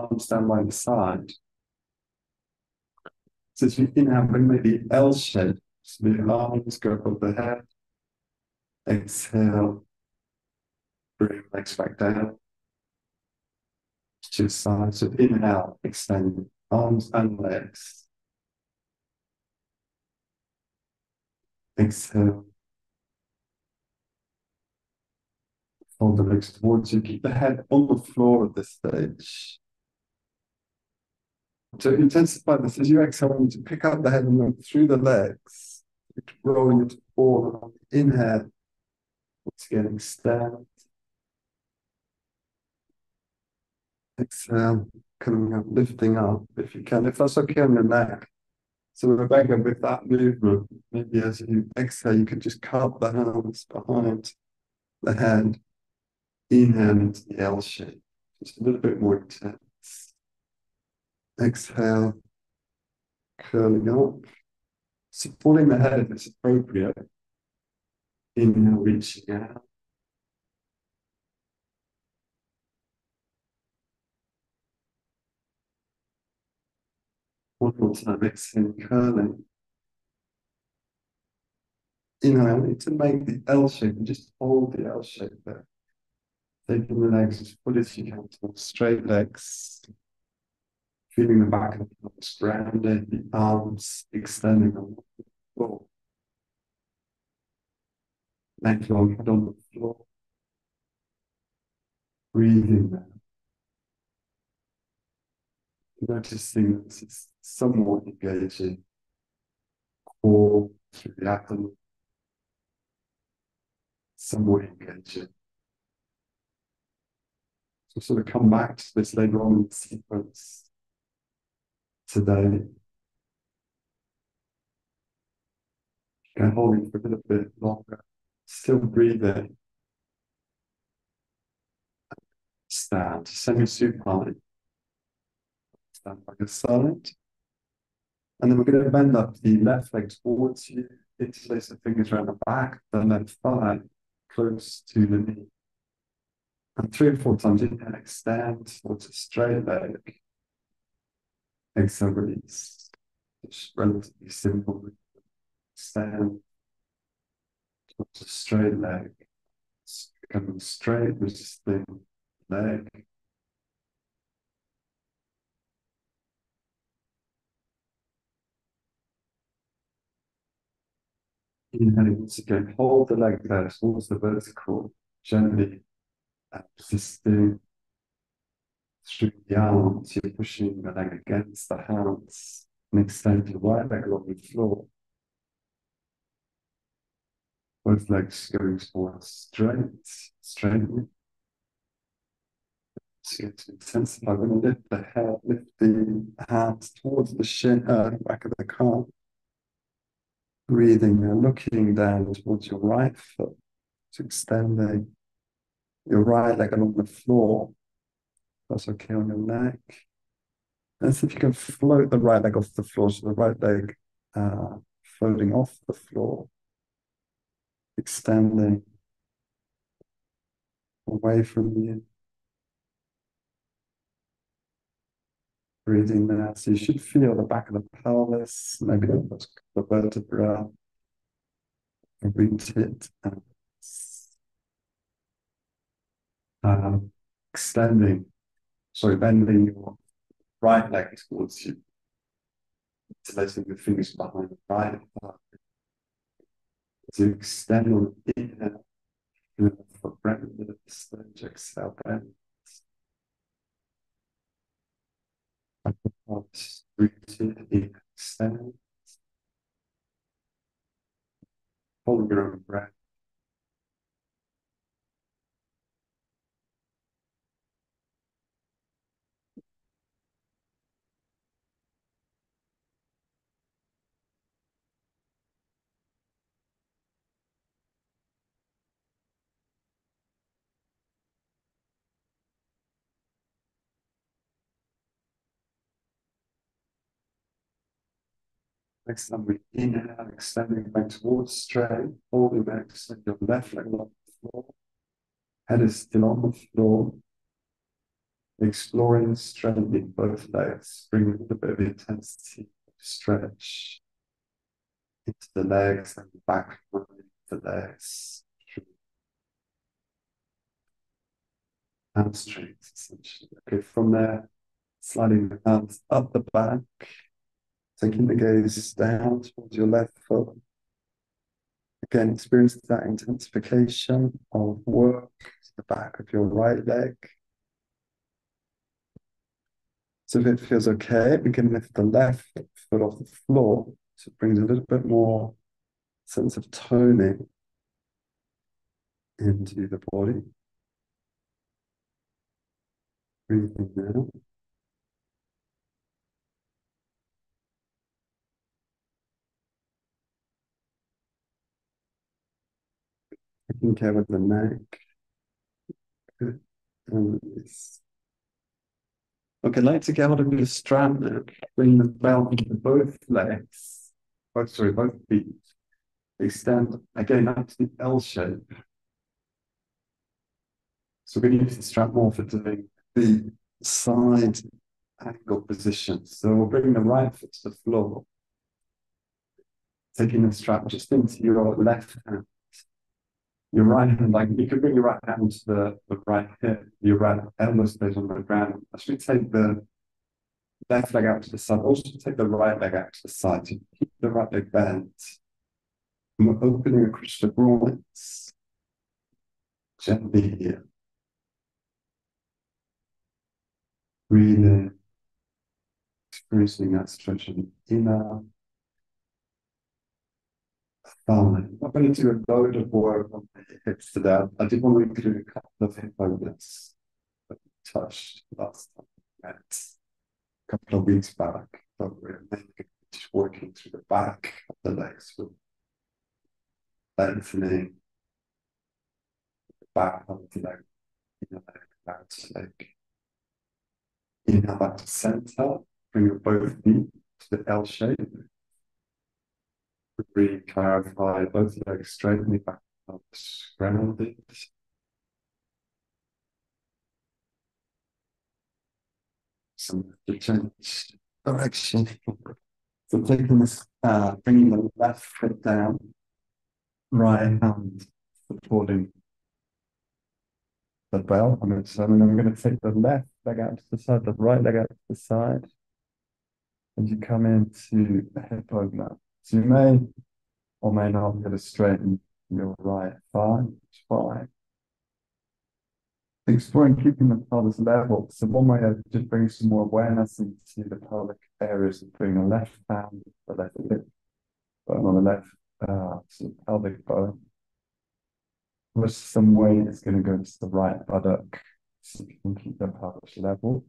arms down by the side. So as you inhale, bring maybe L shape. So the arms go above the head. Exhale. Bring legs back down. To the side. So inhale, extend arms and legs. Exhale. Fold the legs towards you. Keep the head on the floor at this stage. To intensify this, as you exhale, you need to pick up the head and move through the legs, rolling it forward. Inhale. Once again, extend. Exhale, coming up, lifting up if you can. If that's okay on your neck. So Rebecca, with that movement, maybe as you exhale, you could just cup the hands behind the head. Inhale into the L shape, just a little bit more intense. Exhale, curling up, supporting the head if it's appropriate. Inhale, reaching out. One more time, exhale, curling. Inhale, I want to make the L shape and just hold the L shape there. Taking the legs as full as you can towards straight legs. Feeling the back of the legs grounded, the arms extending oh. on the floor. Neck long head on the floor. Breathing there. Noticing this is somewhat engaging. Core through the abdomen. Somewhat engaging. So sort of come back to this later on in the sequence today. And holding for a little bit longer. Still breathing. Stand, semi-supine. Stand by your side. And then we're going to bend up the left leg towards you. Interlace the fingers around the back, the left thigh close to the knee. And three or four times inhale, extend towards a straight leg. Release. Just relatively simple. Extend towards a straight leg. It's becoming straight, resisting leg. Inhaling once again, hold the leg there towards the vertical, gently uh, resisting through the arms. You're pushing the leg against the hands and extend your right leg along the floor. Both legs going towards straight, straightening. So you to intensify. We're going to lift the head, lift the hands towards the shin, uh, back of the calf. Breathing and looking down towards your right foot, to extending your right leg along the floor. That's okay on your neck. And see if you can float the right leg off the floor, so the right leg uh, floating off the floor, extending away from you. Breathing there. So you should feel the back of the pelvis, maybe the, the vertebra, rooted and um, extending, sorry, bending your right leg towards you, placing the fingers behind the right thigh. To extend on the inhale, for breath, stage, exhale, bend. Rooted, extend. Follow your own breath. Time we inhale, extending back towards straight, holding back, extend your left leg on the floor. Head is still on the floor. exploring straightening both legs, bringing a bit of intensity, stretch into the legs and back of the legs. Hamstrings, essentially. Okay, from there, sliding the hands up the back, taking the gaze down towards your left foot. Again, experience that intensification of work to the back of your right leg. So if it feels okay, we can lift the left foot off the floor. So it brings a little bit more sense of toning into the body. Breathing now. Care um, of the neck. It's Okay, like to get hold of your strap now. Bring the belt into both legs. Oh, sorry, both feet. Extend again up to the L shape. So we're going to use the strap more for doing the side angle position. So we'll bring the right foot to the floor. Taking the strap just into your left hand your right hand, like you could bring your right hand to the, the right hip, your right elbow stays on the ground. I should take the left leg out to the side, also take the right leg out to the side to keep the right leg bent. And we're opening across the groins. Gently here. Breathing, experiencing that stretch stretching inner Um, I'm going to do a load of work on hips today. I did want to do a couple of hip movements that we touched last time a couple of weeks back, but we're just working through the back of the legs with lengthening the back of the leg, inner leg, out leg. Inhale back to center, bring your both feet to the L shape re-clarify both legs, straightening back up, grounded. Some change direction. So taking this, uh, bringing the left foot down, right hand supporting the bell. I'm going to, I'm going to take the left leg out to the side, the right leg out to the side. And you come into hip opener. So you may or may not be able to straighten your right thigh, fine. Exploring keeping the pelvis level. So one way of just bringing some more awareness into the pelvic areas of putting the left hand, the left hip, bone on the left uh, sort of pelvic bone. With some weight is going to go into the right buttock so you can keep the pelvis level.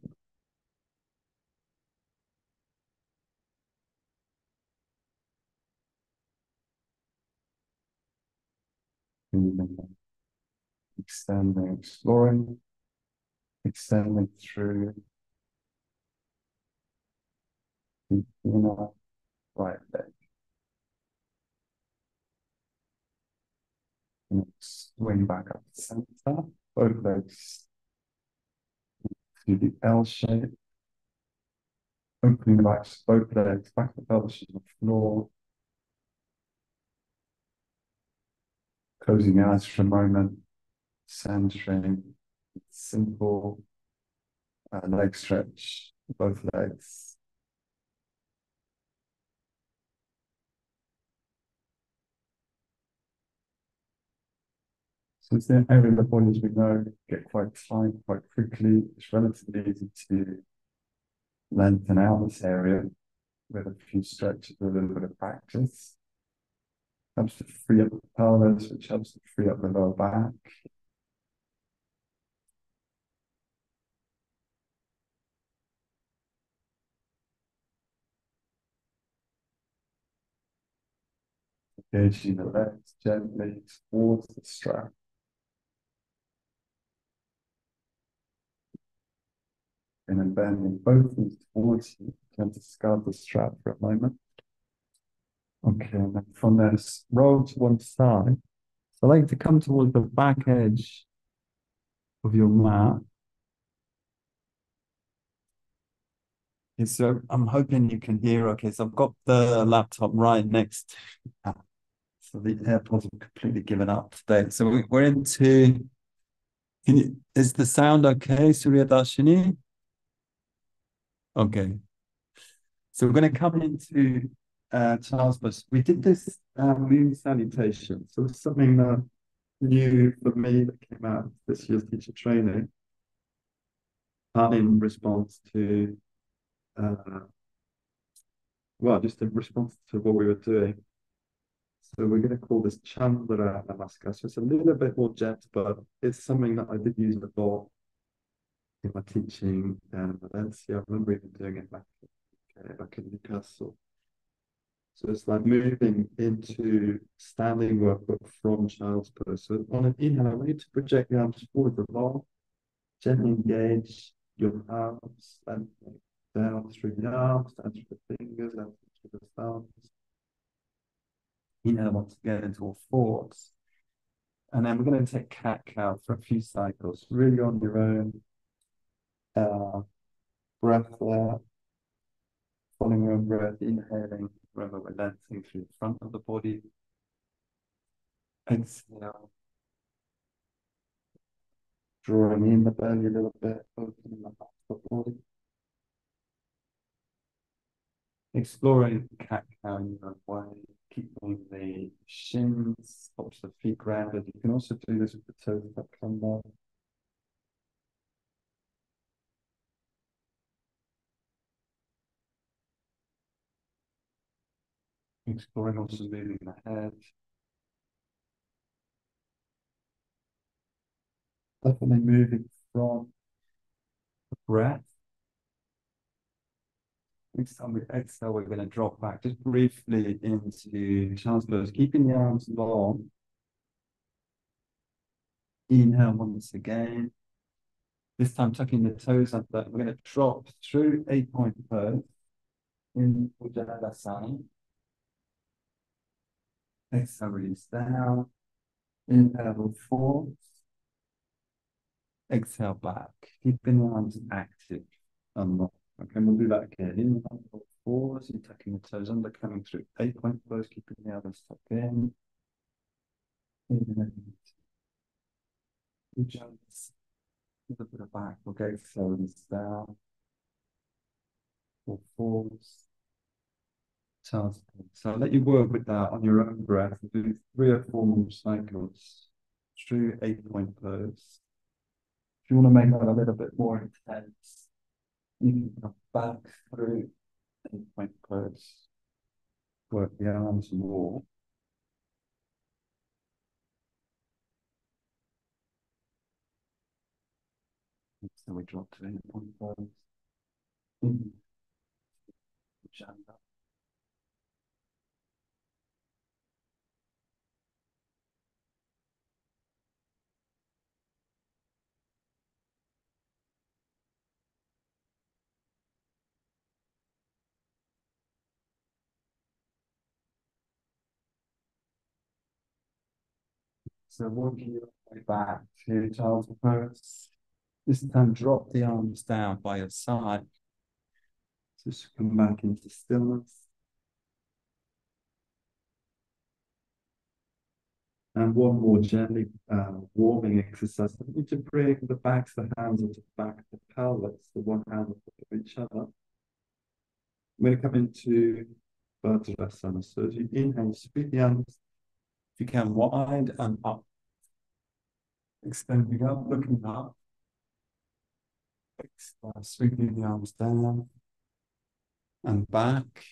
Extending, exploring, extending through the inner right leg. And swing back up to center, both legs to the L shape. Opening the back, both legs back to the pelvis on the floor. Closing eyes for a moment, centering, simple uh, leg stretch, both legs. Since the area of the body, as we know, get quite tight quite quickly. It's relatively easy to lengthen out this area with a few stretches, a little bit of practice helps to free up the pelvis, which helps to free up the lower back. Engaging the legs gently towards the strap. And then bending both knees towards you, tend to discard the strap for a moment. Okay, and then from this, roll to one side. So I like to come towards the back edge of your mat. Okay, so I'm hoping you can hear okay. So I've got the laptop right next to so the AirPods have completely given up today. So we, we're into can you is the sound okay, Surya Darshini? Okay. So we're going to come into uh, Charles Bush. We did this uh, moon salutation. So it's something that new for me that came out this year's teacher training. And in response to, uh, well, just in response to what we were doing. So we're going to call this Chandra Namaskar. So it's a little bit more gentle, but it's something that I did use before in my teaching down in Valencia. I remember even doing it back, okay, back in Newcastle. So it's like moving into standing workbook from child's pose. So on an inhale, I need to project the arms forward the long, gently engage your arms, and down through the arms, down through the fingers, down through the thumbs. Inhale to again into all fours. And then we're going to take cat cow for a few cycles, really on your own. Uh, breath there, following your own breath, inhaling Remember, we're dancing through the front of the body. Exhale. Drawing in the belly a little bit, opening the back of the body. Exploring cat cow in your own way, keeping the shins, of the feet grounded. You can also do this with the toes that come down. Exploring also moving the head. Definitely moving from the breath. Next time we exhale, we're going to drop back just briefly into pose, keeping the arms long. Inhale once again. This time tucking the toes under. We're going to drop through eight point pose in Bhujangasana. Exhale, release down. Inhale, force. Exhale, back. Keeping the arms active. Unlock. Okay, we'll do that again. Inhale, force. You're tucking the toes under, coming through eight point pose, keeping the others tucked in. Inhale. Just a little bit of back. Okay, exhale, release down. Or force. So I'll let you work with that on your own breath. Do three or four more cycles through eight point pose. If you want to make that a little bit more intense, you can back through eight point pose. Work the arms more. So we drop to eight point pose. Mm -hmm. So walking your way back to child's pose. This time drop the arms down by your side. Just come back into stillness. And one more gently uh, warming exercise. I need to bring the backs of the hands into the back of the pelvis, the one hand on top of each other. I'm going to come into Vajrasana. So as you inhale, sweep the arms if you can, wide and up. Extending up, looking up. Sweeping the arms down and back.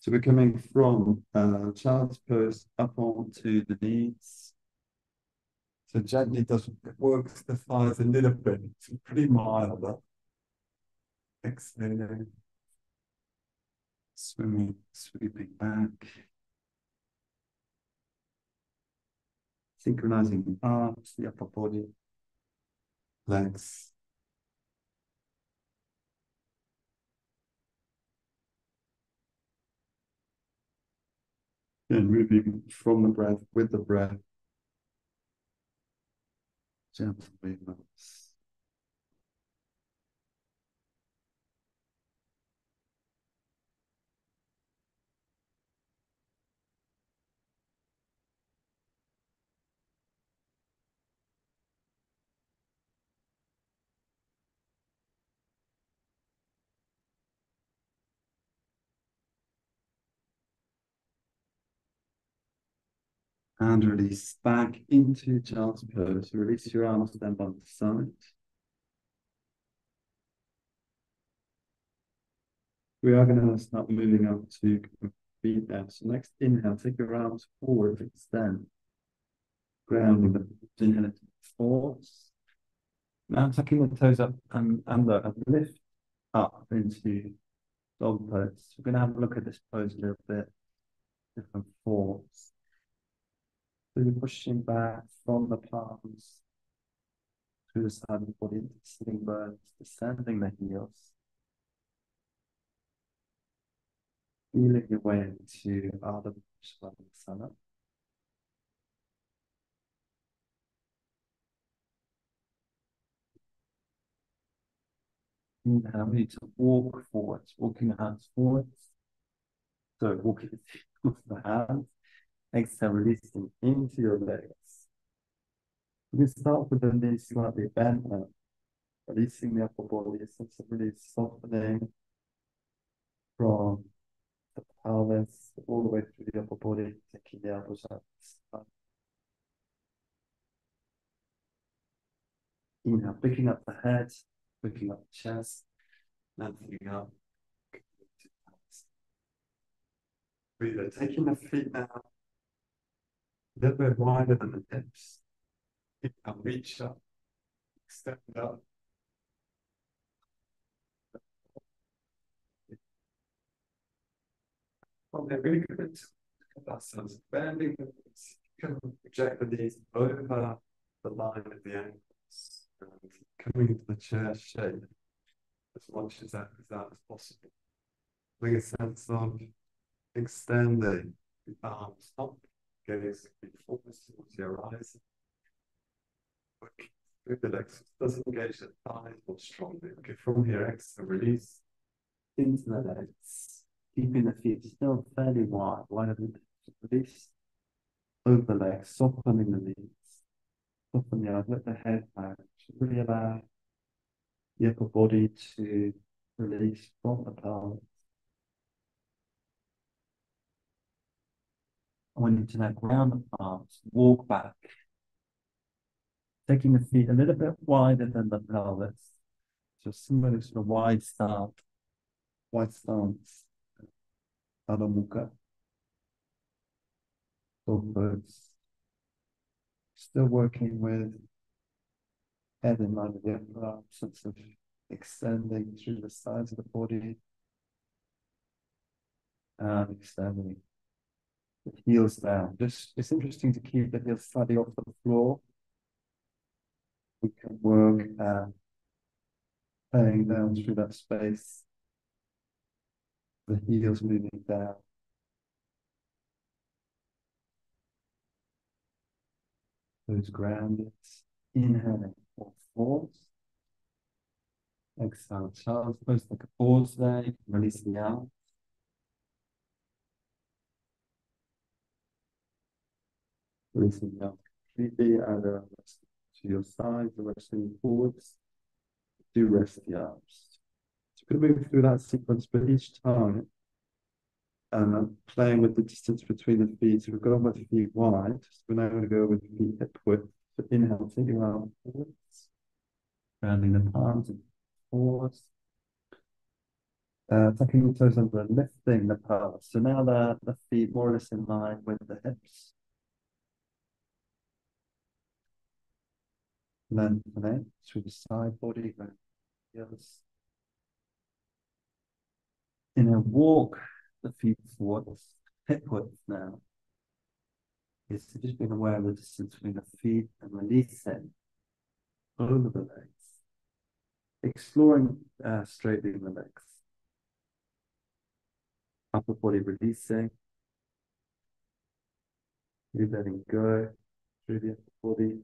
So we're coming from uh, child's pose up onto the knees. So gently does works the thighs a little bit. It's pretty mild. Exhaling. Swimming, sweeping back. Synchronizing the uh, arms, the upper body, legs. And moving from the breath with the breath. Gentle movements. And release back into child's pose. Release your arms then by the side. We are going to start moving up to feet now. So next inhale, take your arms forward, extend. Grounding the inhale forwards. Now tucking the toes up and and lift up into dog pose. We're going to have a look at this pose a little bit. Different forms. You're pushing back from the palms to the side of the body into sitting bones, descending the heels. Feeling your way into Ardha Svanasana. Inhale, we need to walk forwards, walking the hands forwards. So walking with the hands. Releasing into your legs. We start with the knees slightly bent now. Releasing the upper body, really softening from the pelvis all the way through the upper body, taking the elbows out. Inhale, picking up the head, picking up the chest, lengthening up. Breathe in, taking the feet now bit wider than the hips. Inhale, reach up, extend up. They're really good. That sounds bending the knees. Can project the knees over the line of the ankles and coming into the chair shape as much as that as that as possible. Bring a sense of extending the arms up, gaze towards your eyes. Look through the legs, doesn't engage the thighs more strongly. Okay, from here, exhale, release into the legs keeping the feet still fairly wide, wider than release over the legs, softening the knees, soften the eyes, let the head back, really allow the upper body to release from the pelvis. I want you to now ground the palms, walk back, taking the feet a little bit wider than the pelvis. So similar to the wide start, wide stance. Adho. So birds. Still working with head in line with the upper arm, sense of extending through the sides of the body. And extending heels down. Just it's interesting to keep the heels slightly off the floor. We can work at playing down through that space the heels moving down. Those grounded. Inhaling for forwards. Exhale, child's pose like a pause there. You can release the arms. Releasing the arms completely and uh, to your sides, the resting forwards. Do rest the arms. So we're going to move through that sequence, but each time um, playing with the distance between the feet. So we've got both feet wide. So we're now going to go with feet hip width. So inhale, take your arm forwards, rounding the palms and forwards. Uh, tucking the toes under and lifting the pelvis. So now the, the feet more or less in line with the hips. Lengthening through the side body, the others. In a walk the feet forwards, hip width now. Is to just being aware of the distance between the feet and releasing over the legs. Exploring uh, straightening the legs. Upper body releasing. You letting go through the upper body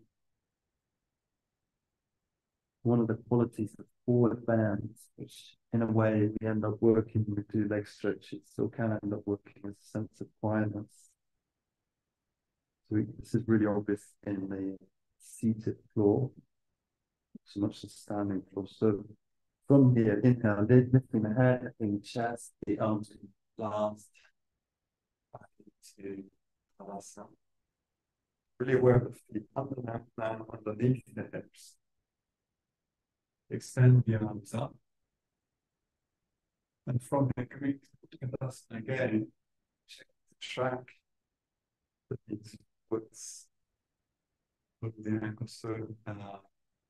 one of the qualities of forward bends, which in a way we end up working, we do leg stretches, so can end up working as a sense of quietness. So we, this is really obvious in the seated floor, so much as standing floor. So from here, inhale, lifting the head, in chest, the arms last back into Halasana. Really aware of the feet up and underneath the hips. Extend the arms up. And from the Greek Utkatasana again, check the track, the feet widths, of the ankles so uh,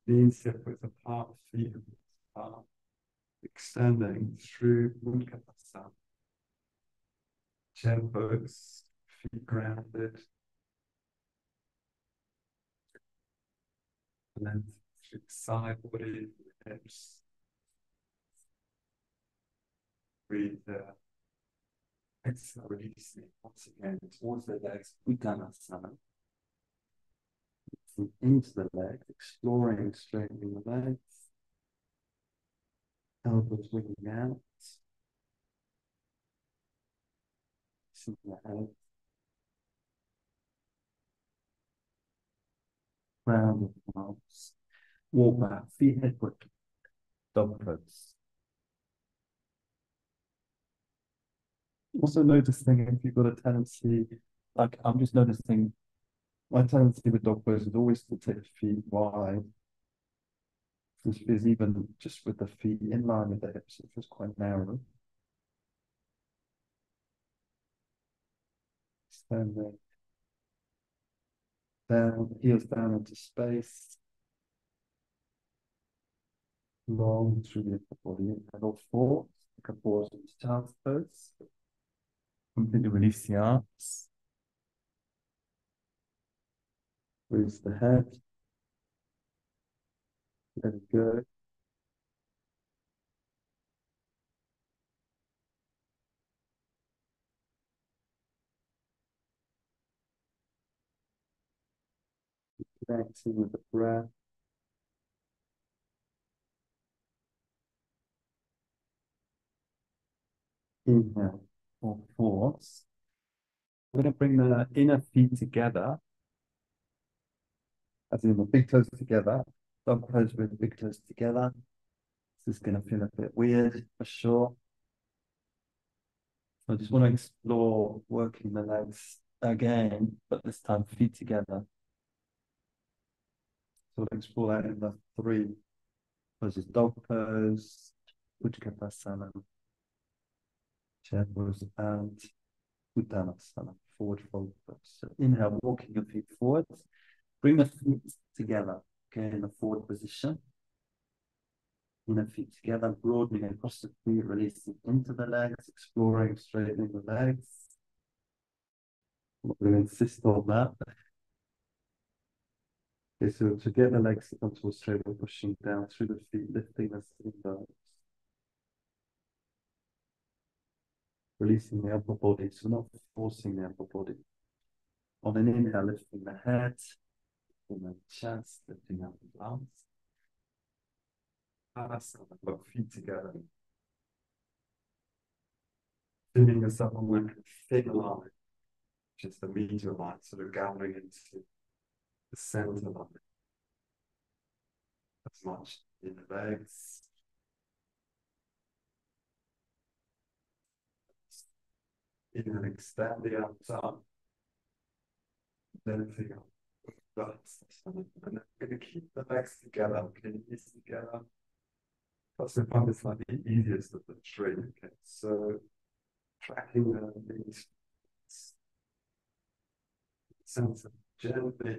knees hip width apart, feet apart, extending through Utkatasana. Chin pose, feet grounded. And then through the side body, hips. Breathe there. Exhale, releasing once again towards the legs, Uttanasana. Into the legs, exploring straightening the legs. Elbows winging out. See the head. Round the arms. Walk back, feet head width. Dog pose. Also noticing if you've got a tendency, like I'm just noticing my tendency with dog pose is always to take feet wide. This is even just with the feet in line with the hips, it feels quite narrow. Standing down, heels down into space. Long through the body, and all four, into child's pose. Completely release the arms. Release the head. Let it go. Connecting with the breath. Inhale or force. We're going to bring the inner feet together. As in the big toes together. Dog pose with the big toes together. This is going to feel a bit weird for sure. I just want to explore working the legs again, but this time feet together. So we'll explore that in the three poses. Dog pose, Utkatasana, pose, and Uttanasana, forward fold. So inhale, walking your feet forward. Bring the feet together, okay, in the forward position. Inner feet together, broadening across the feet, releasing into the legs, exploring, straightening the legs. I'm not going to insist on that. Okay, so to get the legs onto a straight, we're pushing down through the feet, lifting the sitting bones. Releasing the upper body, so not forcing the upper body. On an inhale, lifting the head, lifting the chest, lifting up the arms. Awesome. Put feet together. Feeling yourself on like thin line, just the medial line, sort of gathering into the center line. As much in the legs. Inhale, extend the arms up. Then figure out. And going to keep the legs together, knees together. That's the find it's like the easiest of the three. Okay, so tracking the knees. Sense of gently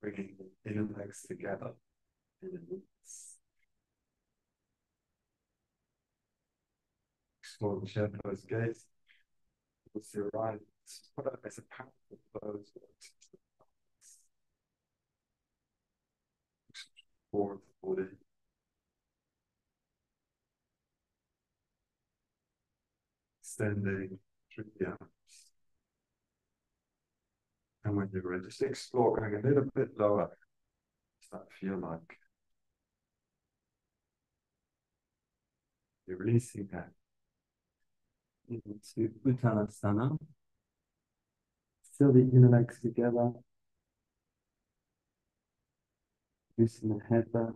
bringing the inner legs together. Explore the pose gaze. Put up as a powerful pose. Forward body. Extending through the arms. And when you're ready, just explore going a little bit lower. Does that feel like? You're releasing that into Uttanasana. Still the inner legs together. Using the head back.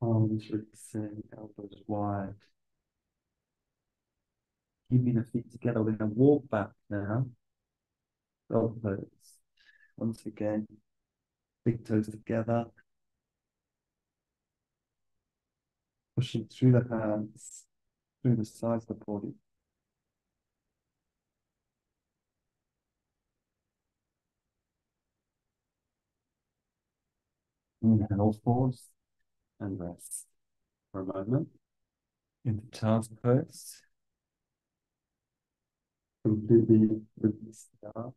Arms releasing, elbows wide. Keeping the feet together. We're going to walk back now. Pose. Once again, big toes together. Pushing through the hands, through the sides of the body. Inhale fours and rest for a moment. Into child's pose. Completely release the arms.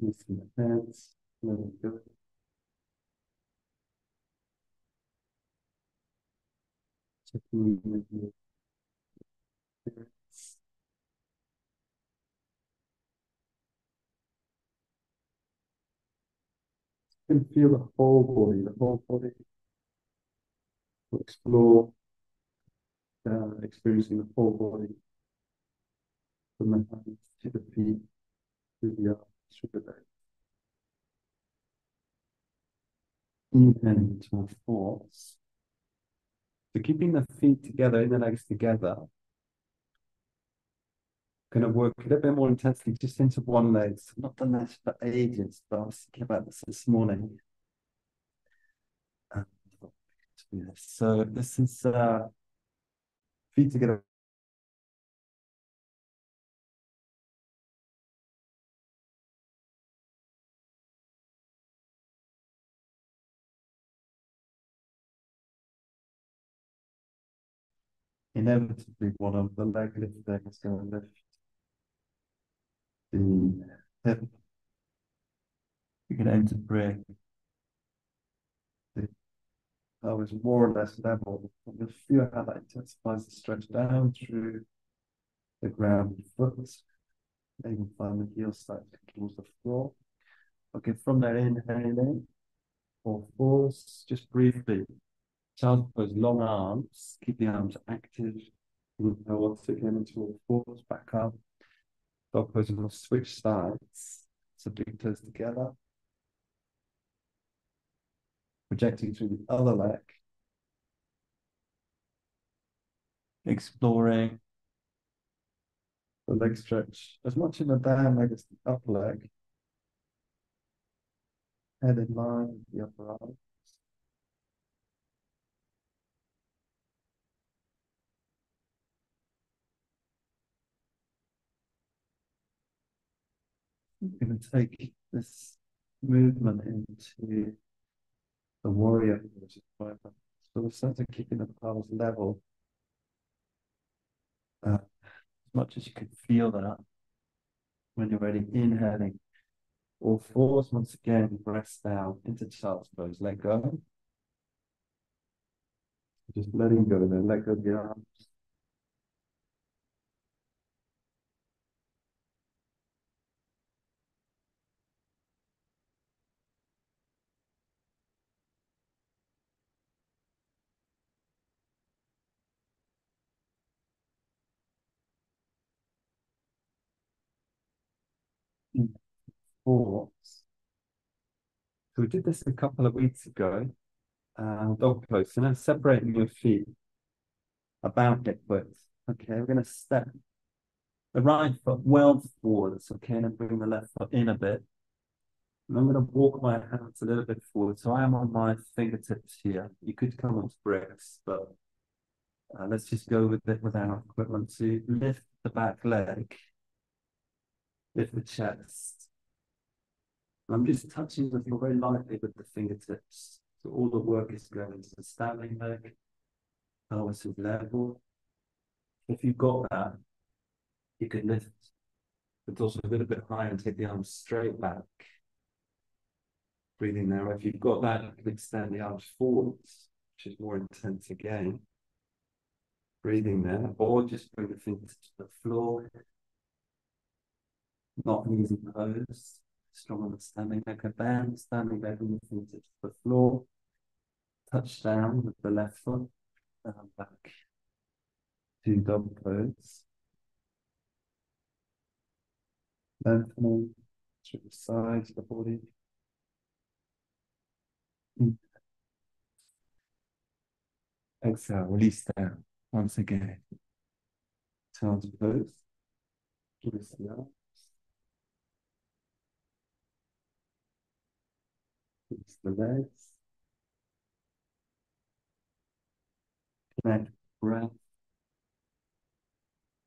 Loosen the hands, letting go. You can feel the whole body, the whole body. Explore, uh, experiencing the whole body from the hands to the feet, to the arms, to the legs. Inhaling to force. So keeping the feet together the legs together. Going to work a little bit more intensely just into one leg. So not done this for ages, but I was thinking about this this morning. So this is uh, feet together. Inevitably, one of the leg lifting is going to lift the hip. You can aim to bring the pelvis more or less level. You'll feel how that intensifies the stretch down through the ground foot. Maybe find the heel side towards the floor. Okay, from there, inhaling or fours, just briefly. Child's pose, long arms, keep the arms active. Inhale once again into fours, back up. Dog pose, we'll switch sides. So big toes together. Projecting through the other leg. Exploring the leg stretch as much in the down leg as the upper leg. Head in line with the upper arm. I'm going to take this movement into the warrior, which is So we're starting keeping the palms level. Uh, as much as you can feel that when you're ready, inhaling. All fours once again, rest down into child's pose, let go. Just letting go, then let go of the arms. So we did this a couple of weeks ago, uh, dog pose. So now separating your feet about hip width. Okay, we're going to step the right foot well forwards. Okay, and bring the left foot in a bit. And I'm going to walk my hands a little bit forward. So I am on my fingertips here. You could come onto bricks, but uh, let's just go with it without equipment. So lift the back leg, lift the chest, I'm just touching the floor very lightly with the fingertips. So all the work is going into the standing leg, pelvis is level. If you've got that, you can lift, but also a little bit higher and take the arms straight back. Breathing there. If you've got that, you can extend the arms forwards, which is more intense again. Breathing there, or just bring the fingers to the floor. Not using pose strong standing leg, a band, standing leg on the feet to the floor, touch down with the left foot, down back to dog pose. Lengthening through the sides of the body. Exhale, release down once again. Child's pose. Release Release the legs. Connect breath.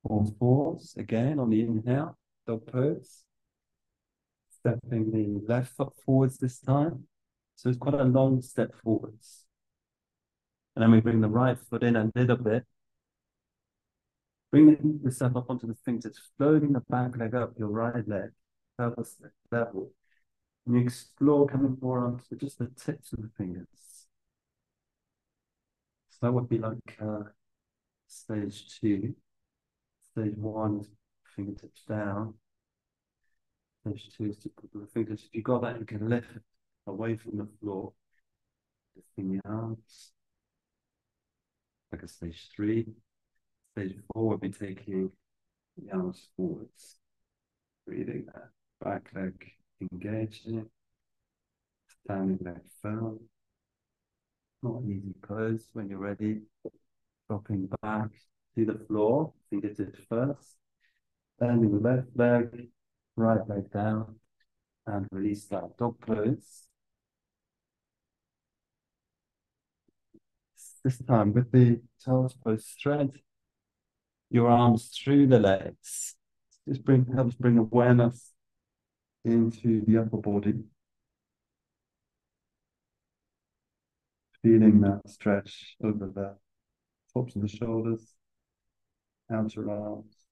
All fours again on the inhale, dog pose. Stepping the left foot forwards this time. So it's quite a long step forwards. And then we bring the right foot in a little bit. Bring yourself up onto the fingers, floating the back leg up your right leg, pelvis level. And you explore coming more onto just the tips of the fingers. So that would be like uh, stage two. Stage one is fingertips down. Stage two is to put the fingers. If you got that, you can lift away from the floor. Lifting the arms. Like a stage three. Stage four would be taking the arms forwards. Breathing that back leg engaging. Standing leg firm. Not easy pose when you're ready. Dropping back to the floor, fingertips first. The left leg, right leg down, and release that dog pose. This time with the child's pose thread, your arms through the legs. Just bring helps bring awareness into the upper body. Feeling that stretch over the tops of the shoulders, outer arms.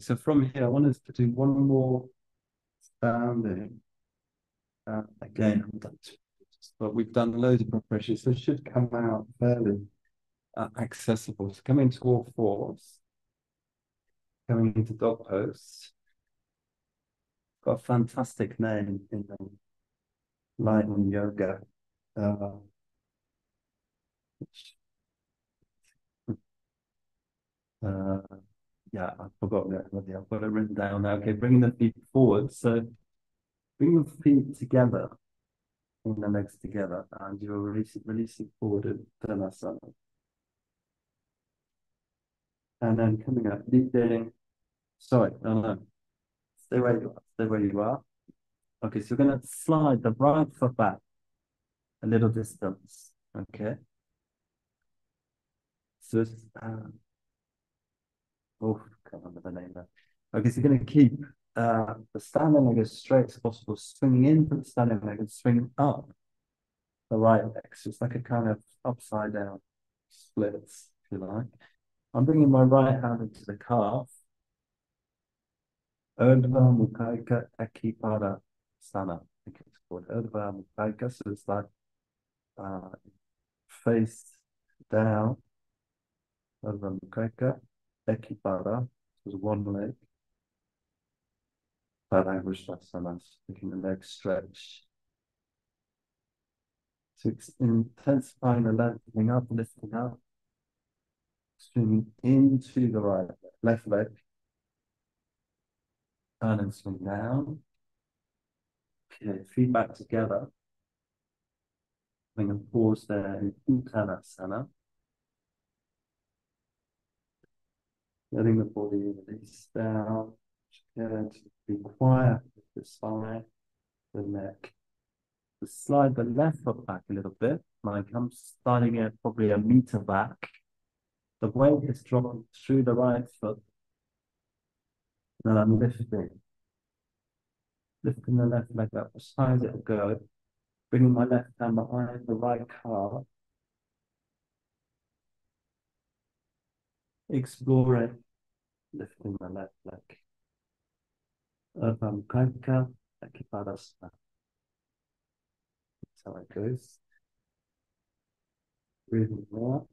So from here, I want us to do one more standing. Uh, again, but we've done loads of preparation, so it should come out fairly uh, accessible. So come into all fours, coming into dog pose. Got a fantastic name in the Light on Yoga. Uh, uh, yeah, I've forgotten it. I've got it written down now. Okay, bringing the feet forward. So bring the feet together and the legs together, and you're releasing, releasing forward in Uttanasana. And then coming up, leading. Sorry, no, no. Stay where you are. Stay where you are. Okay, so we're going to slide the right foot back a little distance. Okay. So um, Oh, can't remember the name there. Okay, so you're going to keep uh, the standing leg as straight as possible, swinging in from the standing leg and swing up the right leg. So it's like a kind of upside down splits, if you like. I'm bringing my right hand into the calf. Urdhva Mukhaika Ekipada Sana. I think it's called Urdhva Mukhaika. So it's like uh, face down. Urdhva Mukhaika. Ekipada is one leg. Padangusthasana, making the leg stretch. To intensifying the lengthening up, lifting up, swinging into the right left leg. Turn and swing down. Okay, feet back together. Bring a pause there in Uttanasana. Letting the body release down. Good. Be quiet with the spine, the neck. Just slide the left foot back a little bit, like I'm sliding it probably a meter back. The weight is dropping through the right foot. And I'm lifting. Lifting the left leg up as high as it'll go. Bringing my left hand behind the right calf. Exploring lifting the left leg. Urdhva Mukhaika Ekipadasana. That's how it goes. Breathing more.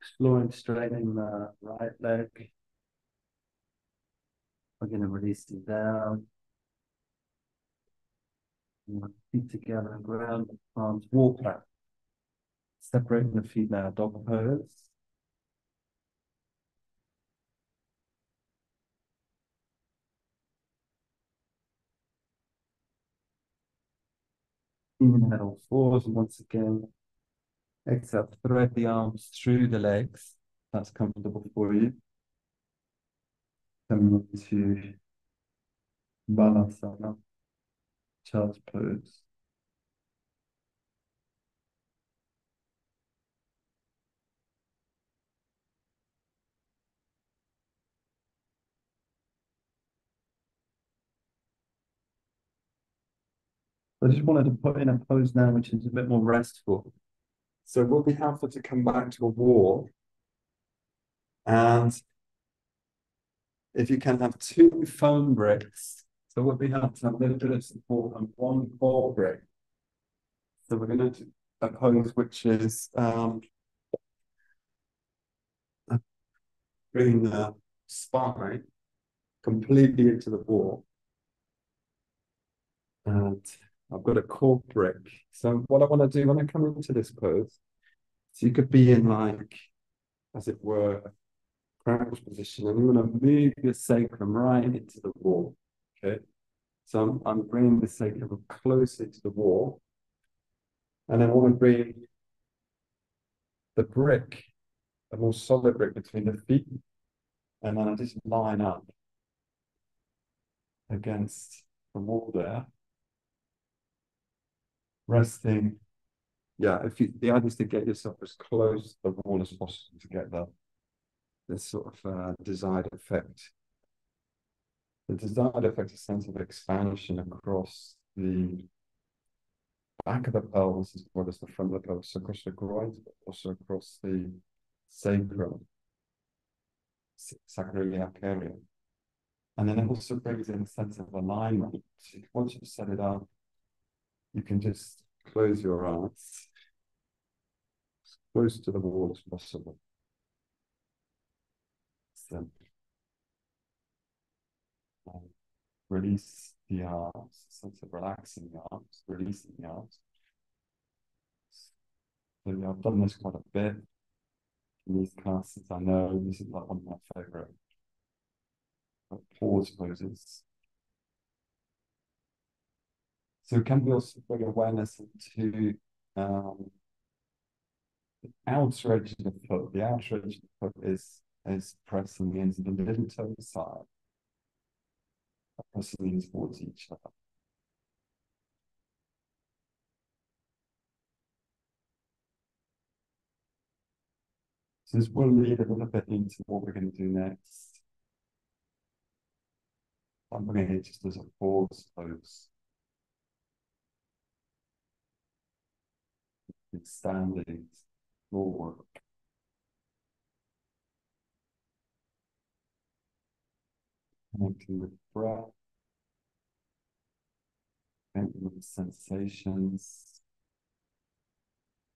exploring straightening the right leg. We're going to release it down. Feet together and ground, arms walk back. Separating the feet now, dog pose. Inhale, fours once again. Exhale, thread the arms through the legs. That's comfortable for you. Coming into Balasana, child's pose. I just wanted to put in a pose now which is a bit more restful. So it will be helpful to come back to a wall. And if you can have two foam bricks, so what we have have a little bit of support on one cork brick. So we're going to do a pose which is um, bringing the spine completely into the wall. And I've got a cork brick. So what I want to do when I come into this pose, so you could be in like, as it were, crouch position, and you want to move your sacrum right into the wall. Okay. So I'm, I'm bringing the sacrum closer to the wall. And then I want to bring the brick, a more solid brick between the feet. And then I just line up against the wall there resting. Yeah, if you the idea is to get yourself as close to the wall as possible to get the this sort of uh, desired effect. The desired effect a sense of expansion across the back of the pelvis as well as the front of the pelvis, so across the groin, but also across the sacrum, sacroiliac area. And then it also brings in a sense of alignment. Once you've set it up, you can just close your eyes as close to the wall as possible um, release the arms, sense of relaxing the arms, releasing the arms. So yeah, I've done this quite a bit in these classes. I know this is like one of my favorite pause poses. So can we also bring awareness into um, the outer edge of the foot? The outer edge of the foot is is pressing into the little toe side, pressing in towards each other. So this will lead a little bit into what we're going to do next. I'm bringing it just as a pause pose. standing forward. Connecting with breath, and sensations,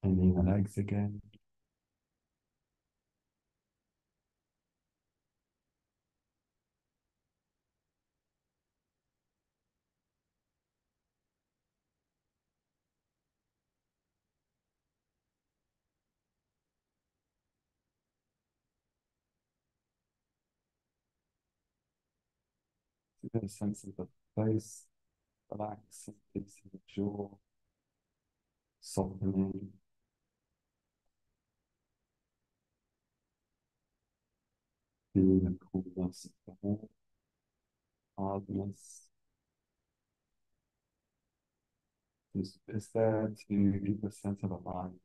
ending the legs again. Get a sense of the face, relaxing, the jaw, softening. Feeling the coolness of the head, hardness. Is, is there to give a sense of alignment.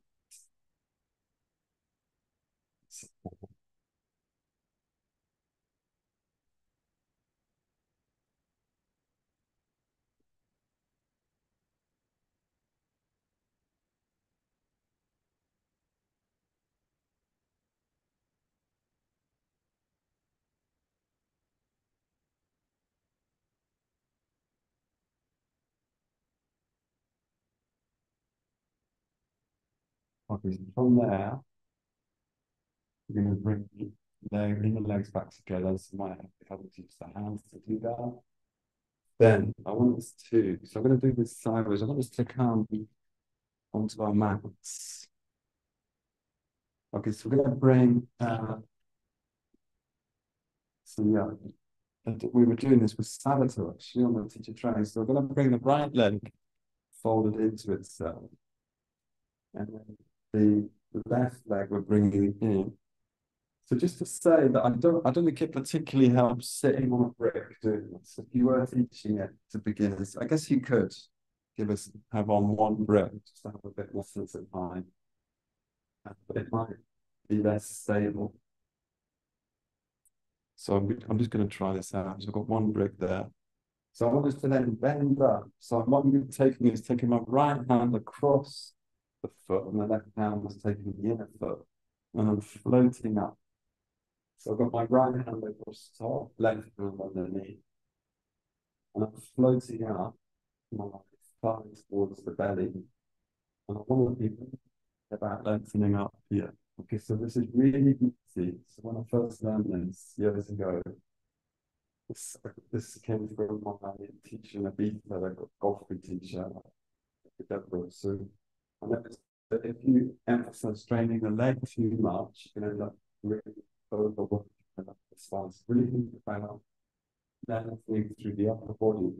Support. Okay, from there, We're going to bring the the legs back together. So might have to use the hands to do that. Then I want us to, so I'm going to do this sideways. I want us to come onto our mats. Okay, so we're going to bring, uh, so yeah, we were doing this with Salvatore actually on the teacher training. So we're going to bring the right leg folded into itself. And then the, left leg we're bringing in. So just to say that I don't, I don't think it particularly helps sitting on a brick doing this. If you were teaching it to beginners, I guess you could give us have on one brick just to have a bit more sense of. Uh, but it might be less stable. So I'm, I'm just going to try this out. So I've got one brick there. So I want us to then bend up. So what I'm taking is taking my right hand across the foot and the left hand is taking the inner foot and I'm floating up. So I've got my right hand across the top, left hand underneath. And I'm floating up my thighs towards the belly. And I want to be about lengthening up here. Okay, so this is really easy. So when I first learned this years ago, this, this came from my teacher in Ibiza, a golf teacher, Deborah. So That if you emphasize straining the leg too much, you end up really overworking the response. Really think about balancing through the upper body,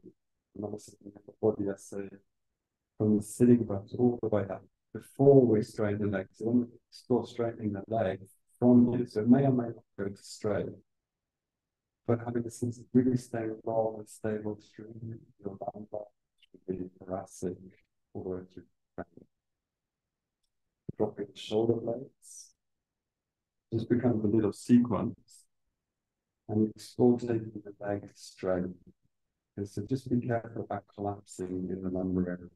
and obviously the upper body, let's say, from the sitting bones all the way up before we strain the legs. So when we straightening the leg from here, so it may or may not go to straight but having a sense of really staying long and stable through your lumbar, through the thoracic, or through dropping shoulder blades. Just becomes a little sequence, and explore taking the leg straight. Okay, so just be careful about collapsing in the lumbar area.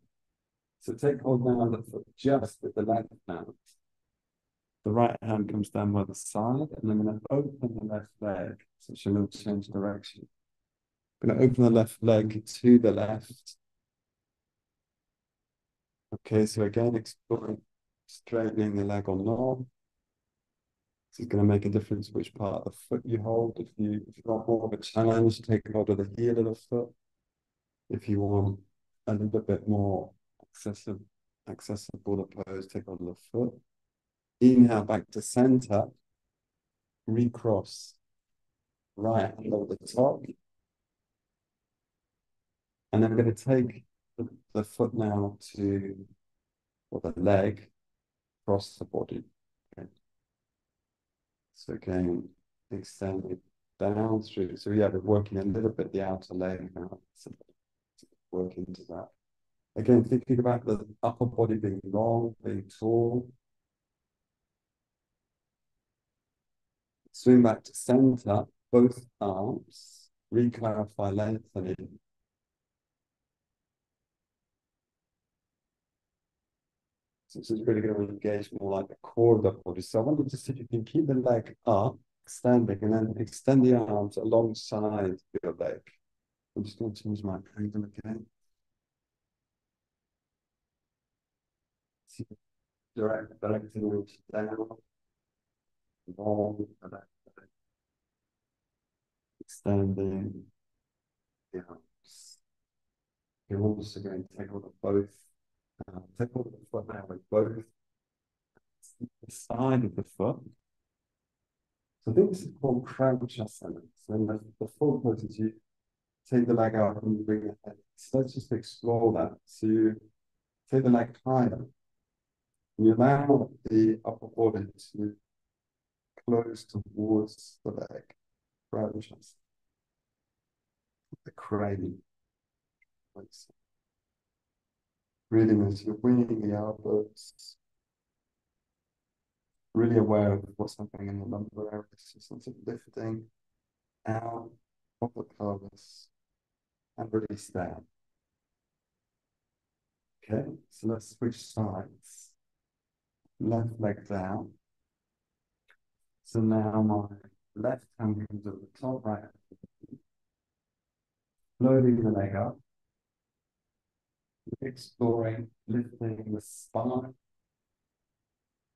So take hold now of the foot just with the left hand. The right hand comes down by the side, and I'm going to open the left leg. So she's going to change direction. I'm going to open the left leg to the left. Okay, so again, exploring straightening the leg or not. This is going to make a difference which part of the foot you hold. If you if you've got more of a challenge, take hold of the heel of the foot. If you want a little bit more accessible, accessible the pose, take hold of the foot. Inhale back to center. Recross. Right hand over the top. And I'm going to take the, the foot now to, or the leg, across the body. Okay. So again, extending down through. So yeah, we're working a little bit the outer leg now. So work into that. Again, thinking about the upper body being long, being tall, Swing back to center, both arms, reclarify lengthening. This is really going to engage more like the core of the body. So I want you to see if you can keep the leg up, standing, and then extend the arms alongside your leg. I'm just going to change my angle again. Direct, directing down long extending the arms. You're also going to take hold of both, uh, take hold of the foot now with both the side of the foot. So this is called Krounchasana. So the, the full pose is you take the leg out and bring it head. So let's just explore that. So you take the leg higher. You allow the upper body to close towards the leg, approaches the crane. Breathing as you're winging the elbows, really aware of what's happening in the lumbar area, so sense of lifting out of the pelvis and release down. Okay, so let's switch sides. Left leg down, so now my left hand comes at the top right, loading the leg up, exploring lifting the spine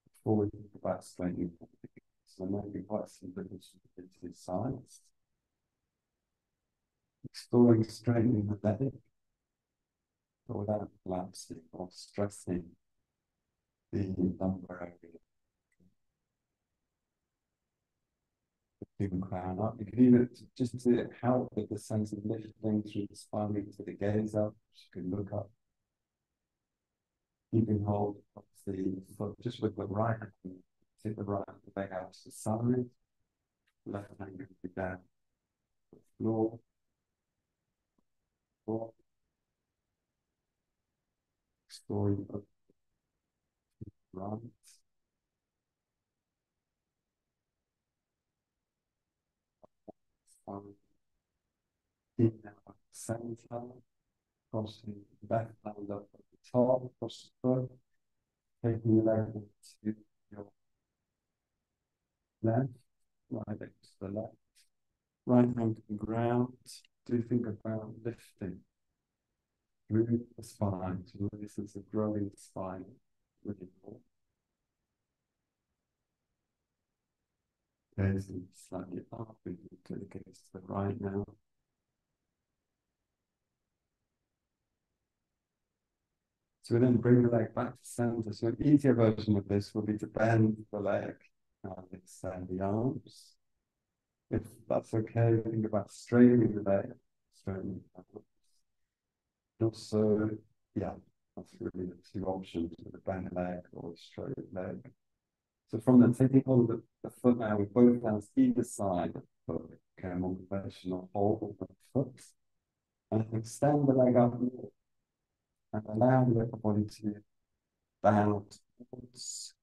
before we think about straightening. So maybe quite simple into sides. Exploring straightening the leg, but without collapsing or stressing the lumbar area. Even crown up. You can even just to help with the sense of lifting through the spine to the gaze up. You can look up. Can hold the foot just with the right hand. Take the right leg out to the side. Left hand can be down the floor. Floor. Exploring right. um, in our center, crossing back hand up the top, the taking the leg to your left, right leg to the left, right hand to the ground. Do think about lifting through the spine. So this is a growing spine, really important. Gaze slightly up, we can gaze to the right now. So we then bring the leg back to center. So an easier version of this would be to bend the leg and extend the arms. If that's okay, think about straightening the leg, straightening the arms. Also, yeah, that's really the two options a bent leg or a straight leg. So from the taking hold of the, the foot now with both hands either side of the foot, okay, more conventional hold of the foot, and extend the leg up and upper body to bow towards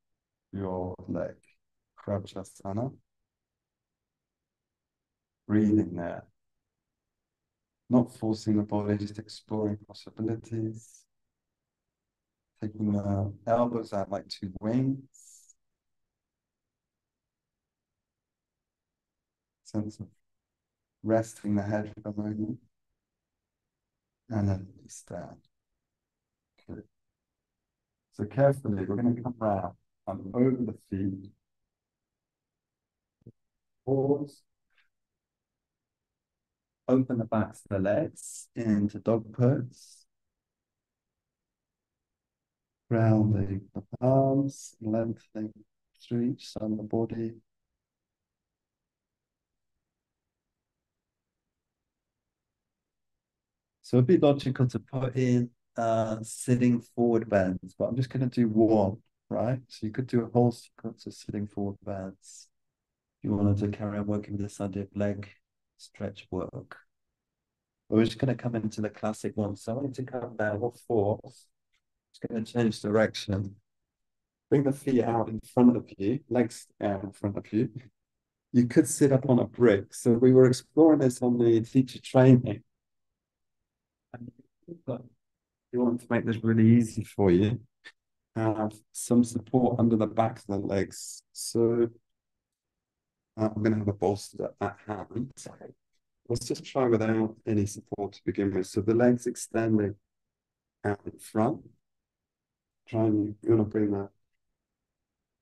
your leg. Krounchasana. Breathing there. Not forcing the body, just exploring possibilities. Taking the elbows out like two wings. sense of resting the head for a moment and then down. So carefully, we're going to come round and over the feet. Pause. Open the backs of the legs into dog pose. Grounding the arms, lengthening through each side of the body. So it'd be logical to put in uh, sitting forward bends, but I'm just going to do one, right? So you could do a whole sequence of sitting forward bends. If you wanted to carry on working with this idea of leg stretch work. We're just going to come into the classic one. So I want you to come down, what four? Just going to change direction. Bring the feet out in front of you, legs out in front of you. You could sit up on a brick. So we were exploring this on the teacher training you want to make this really easy for you, have some support under the back of the legs. So uh, I'm going to have a bolster at hand. Let's just try without any support to begin with. So the legs extending out in front. Try and you're going to bring that.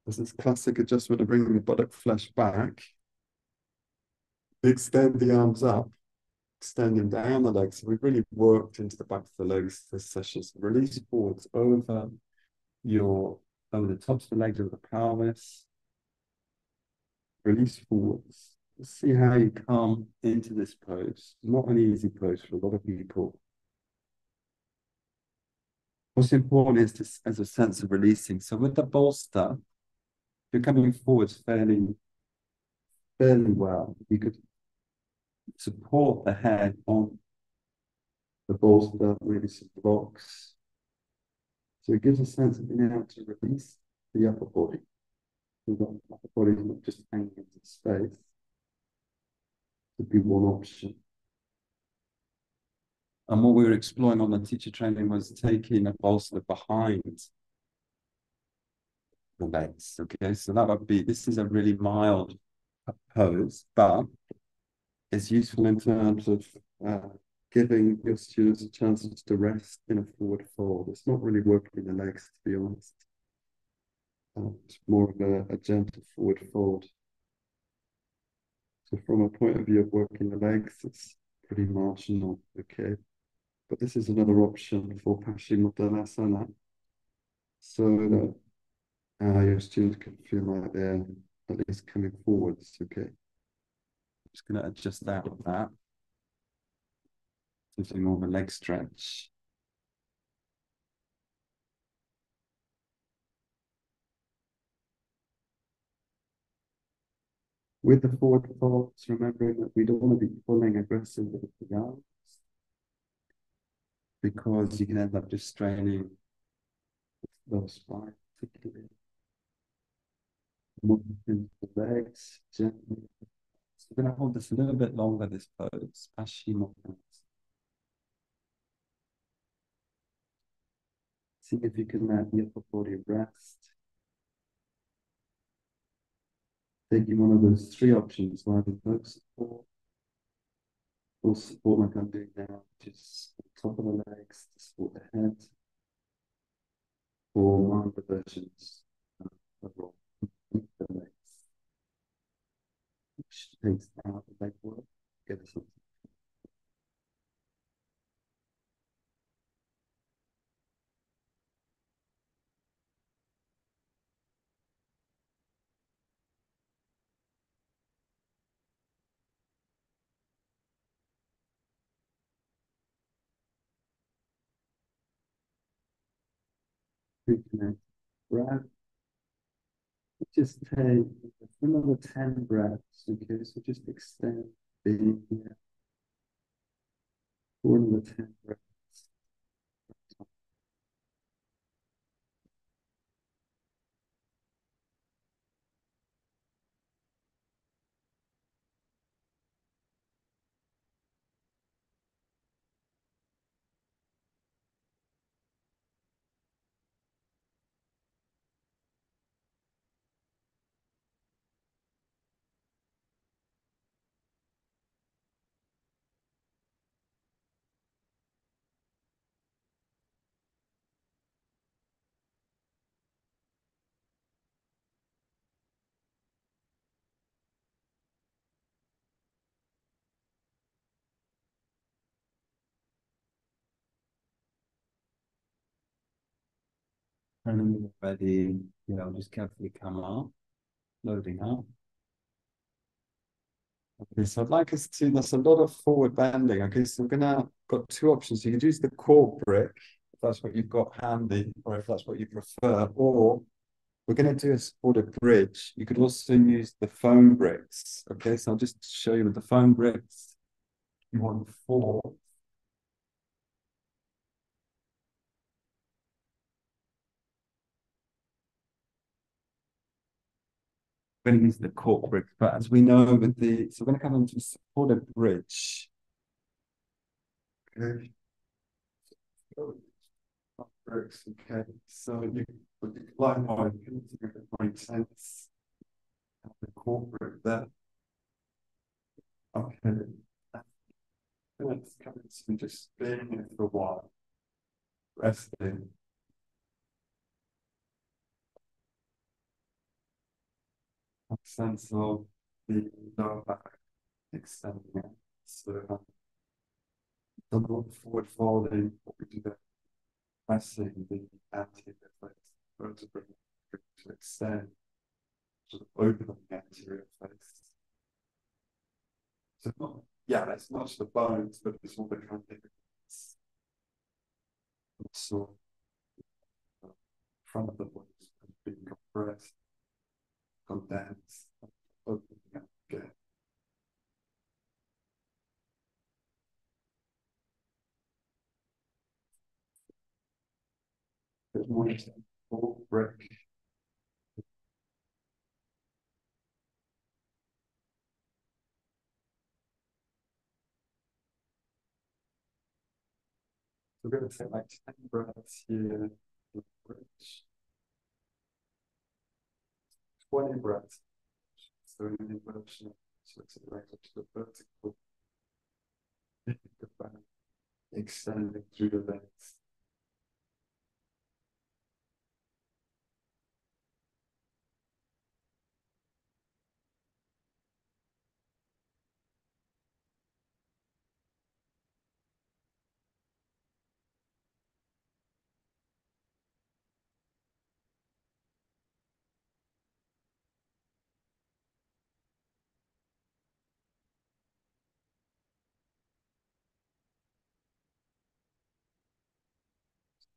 This is classic adjustment of bringing the buttock flesh back. Extend the arms up extending down the legs. So we've really worked into the back of the legs this session. So release forwards over your over the tops of the legs of the pelvis. Release forwards. See how you come into this pose. Not an easy pose for a lot of people. What's important is this as a sense of releasing. So with the bolster, you're coming forwards fairly, fairly well. You could support the head on the bolster, really blocks. So it gives a sense of being able to release the upper body. So the upper body is not just hanging into space. Would be one option. And what we were exploring on the teacher training was taking a bolster behind the legs. Okay, so that would be this is a really mild pose, but is useful in terms of uh, giving your students a chance to rest in a forward fold. It's not really working the legs, to be honest. Uh, it's more of a, a gentle forward fold So from a point of view of working the legs, it's pretty marginal, okay? But this is another option for Paschimottanasana. So that uh, your students can feel like they're at least coming forwards, okay? Just going to adjust that of that. So more of a leg stretch. With the forward folds, remembering that we don't want to be pulling aggressively with the arms because you can end up just straining those spine, particularly. Moving the legs gently. We're going to hold this a little bit longer, this pose. Paschimottanasana. See if you can uh, let the upper body rest. Taking one of those three options, either both support or support like I'm doing now, just on top of the legs to support the head, or one of the versions of the takes out the get us something. reconnect. Just take another 10 breaths, okay? So just extend being here for another 10 breaths. And ready, you know, just carefully come up, loading up. Okay, so I'd like us to, there's a lot of forward bending. Okay, so we're gonna, got two options. You can use the cork brick, if that's what you've got handy, or if that's what you prefer, or we're gonna do a supported bridge. You could also use the foam bricks. Okay, so I'll just show you with the foam bricks. You want four going to use the cork brick, but as we know with the, so we're going to come into supported bridge. Okay. Bricks, okay. So you would decline my very tense. The corporate there. Okay. Let's come into just being here for a while. Resting. Of uh, the lower back extending. So forward folding, what we do there, pressing the anterior face vertebrae to extend, sort of open the anterior face. So not, yeah, that's not the bones, but it's all the kind of so front of the body is being compressed opening up. Good morning, full brick. We're going to take like 10 breaths here. Bridge. 20 breaths. So in inversion, so it's right up to the vertical. Extending through the legs.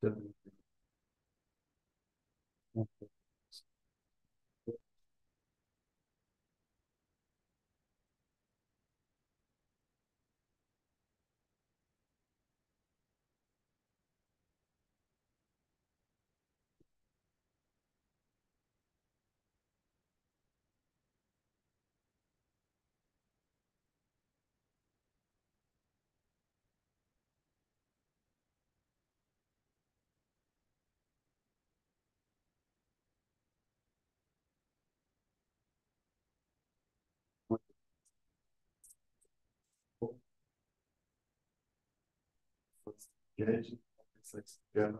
Yo- Engage, it's together.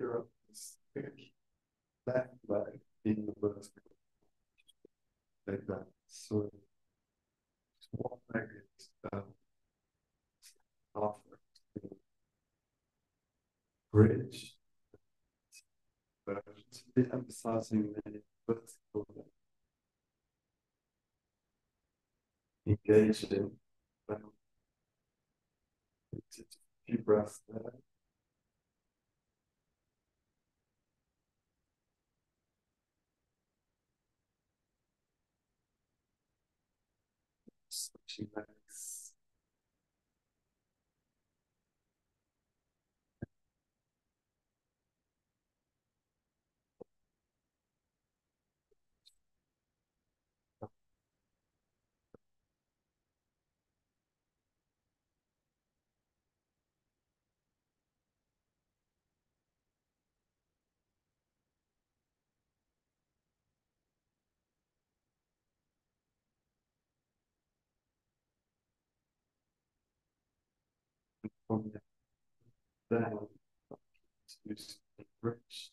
You're up. That leg in the vertical. Like that, so. One leg is down. Half. Bridge. But emphasizing the vertical. Engaging. um, few breaths there. Switching legs. From the down. To bridge.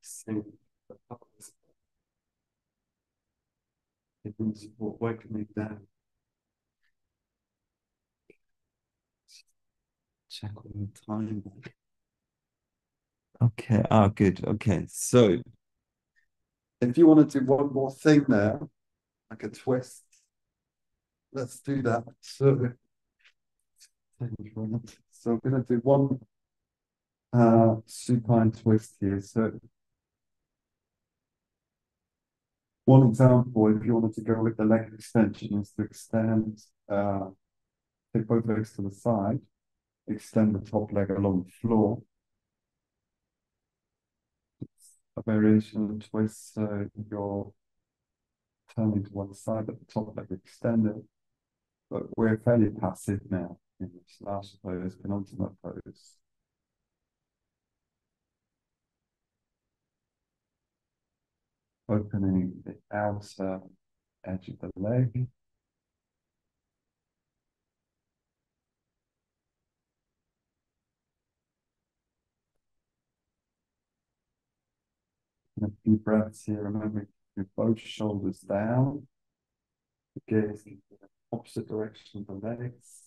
Sing the pulse. It means waking me. Check on the time. Okay, ah, good. Okay, so If you want to do one more thing there, like a twist, let's do that. So, so I'm going to do one uh, supine twist here. So, one example, if you wanted to go with the leg extension, is to extend, uh, take both legs to the side, extend the top leg along the floor. a variation twist, so you're turning to one side, but the top leg extended. But we're fairly passive now last pose, penultimate pose. Opening the outer edge of the leg. And a few breaths here, remember with both shoulders down. Gaze in the opposite direction of the legs.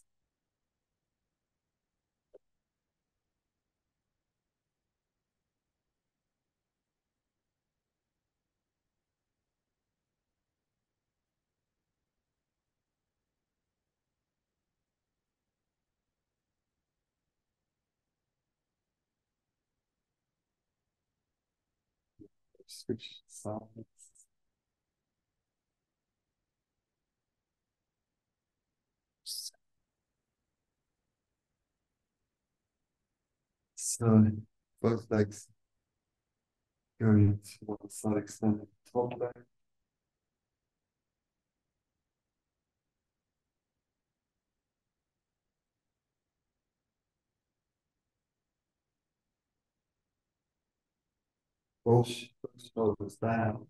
Switch sides. So both legs going to one side, extending top leg. Both shoulders down.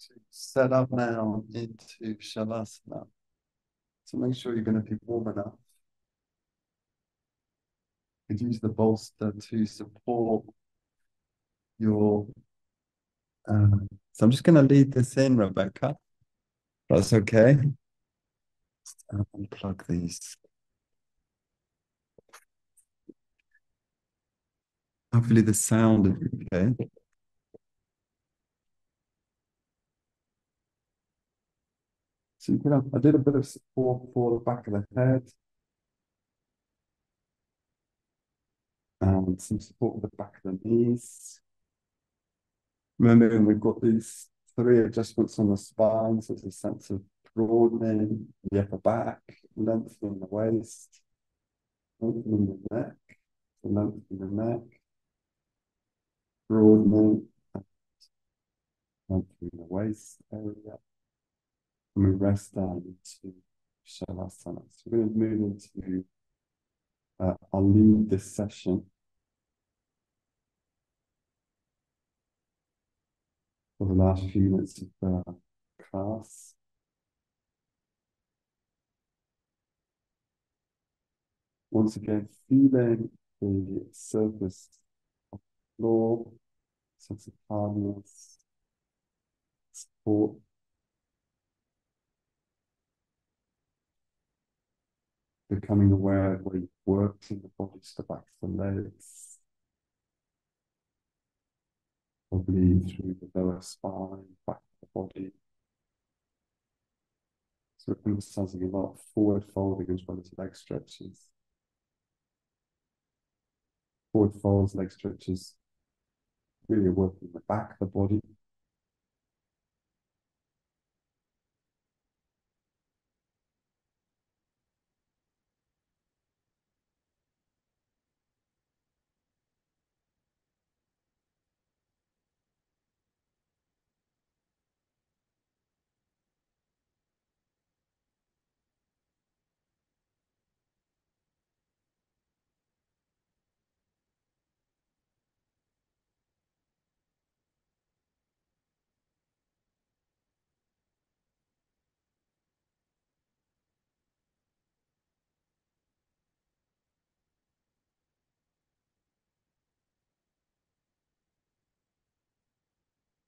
To set up now into Shavasana. So make sure you're going to be warm enough. You can use the bolster to support your. Um, so I'm just going to lead this in, Rebecca. That's okay. unplug these. Hopefully the sound is okay. So you can have a little bit of support for the back of the head. And some support with the back of the knees. Remembering we've got these three adjustments on the spine, so there's a sense of broadening the upper back, lengthening the waist, lengthening the neck, so lengthening the neck, broadening, lengthening the waist area and we rest down into Shavasana. So we're going to move into, uh, I'll lead this session. For the last few minutes of the class. Once again, feeling the surface of the floor, sense of hardness, support becoming aware of where you've in the body the back of the legs, probably through the lower spine, back of the body. So emphasizing a lot of forward folding as well as leg stretches. Forward folds, leg stretches, really working the back of the body.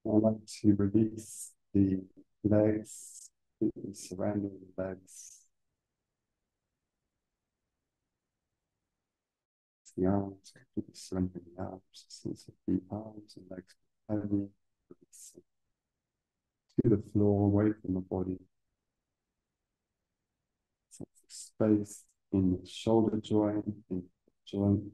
I like to release the legs, the surrounding legs. The arms, completely surrendering the arms, sense of the arms and legs heavy, to the floor, away from the body. Sense of space in the shoulder joint, in the joint.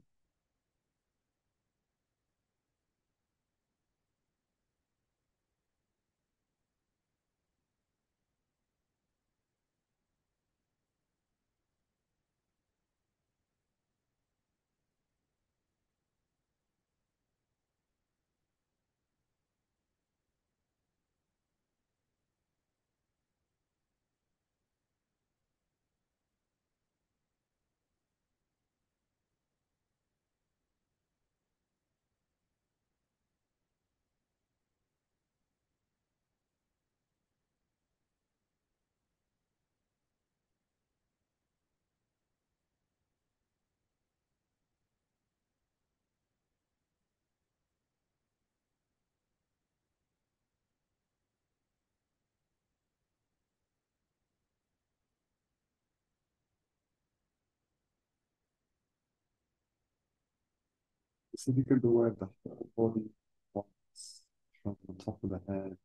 So you can be aware of the body once from the top of the head,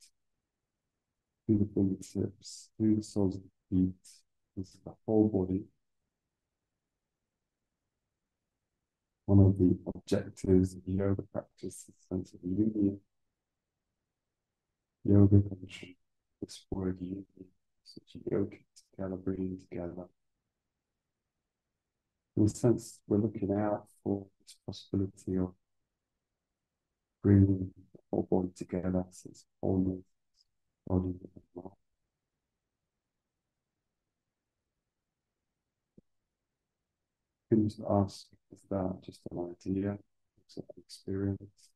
through the fingertips, through the soles of the feet, this is the whole body. One of the objectives of yoga practice is sense of union. Yoga comes from this word union, such yoga together, breathing together. In a sense, we're looking out for this possibility of bringing the whole body together, of wholeness, body and mind. Can just ask, is that just an idea? Is it an experience?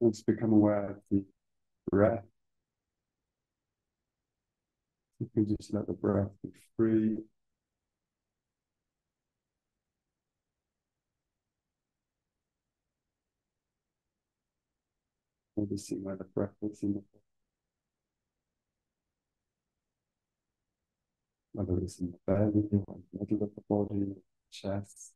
Let's become aware of the breath. You can just let the breath be free. Noticing where the breath is in the body. Whether it's in the belly or in the middle of the body, chest.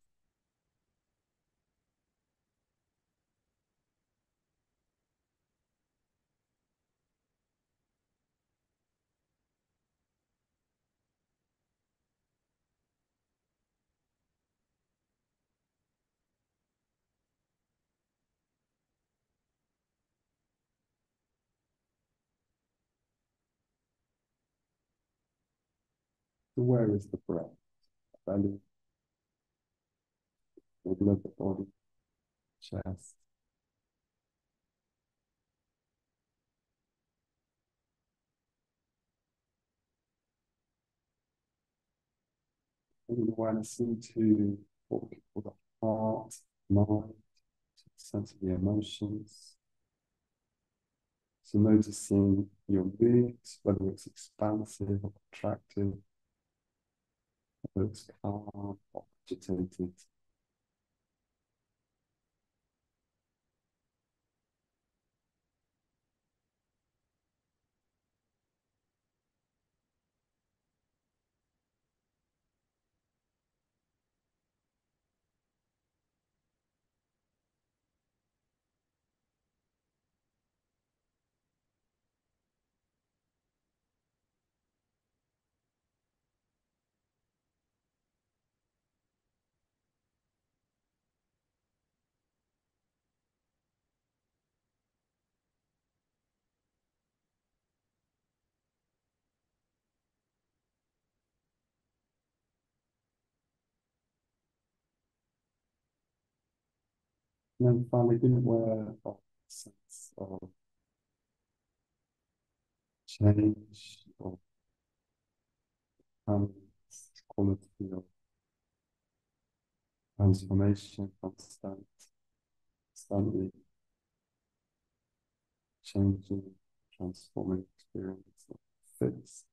So where is the breath? Belly, middle of the body, chest. And awareness into what we call the heart, mind, sense of the emotions. So noticing your mood, whether it's expansive or contracted, it's calm agitated. And then finally, aware of the sense of change or um, quality of transformation, constant, constantly changing, transforming experience, of fixed.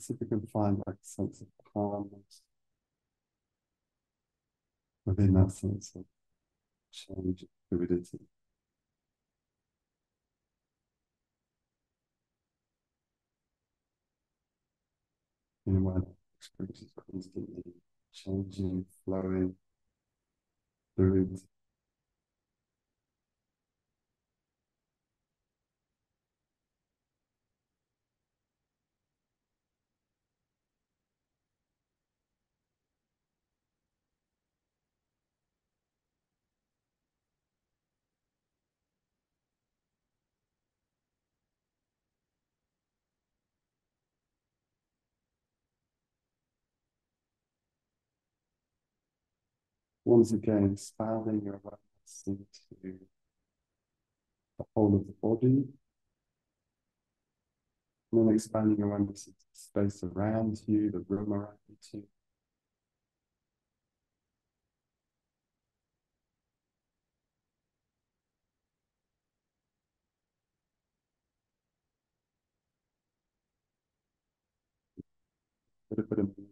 See if we can find like a sense of calmness within that sense of change, fluidity. In one experience is constantly changing, flowing, fluid. Once again, expanding your awareness into the whole of the body. And then expanding your awareness into the space around you, the room around you. A bit of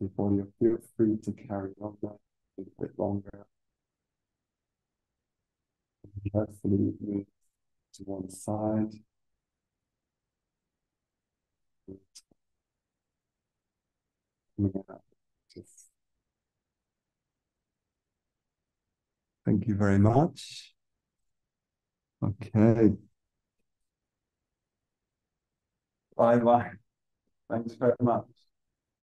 your body, feel free to carry on that a little bit longer. Carefully move to one side. Thank you very much. Okay, bye bye. Thanks very much.